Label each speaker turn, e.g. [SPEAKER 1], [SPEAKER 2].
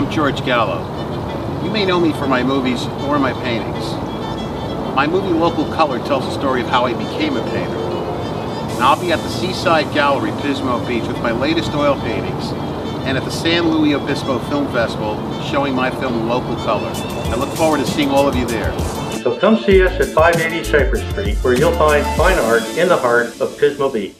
[SPEAKER 1] I'm George Gallo. You may know me for my movies or my paintings. My movie Local Color tells the story of how I became a painter. And I'll be at the Seaside Gallery, Pismo Beach with my latest oil paintings and at the San Luis Obispo Film Festival showing my film Local Color. I look forward to seeing all of you there.
[SPEAKER 2] So come see us at 580 Cypress Street where you'll find fine art in the heart of Pismo Beach.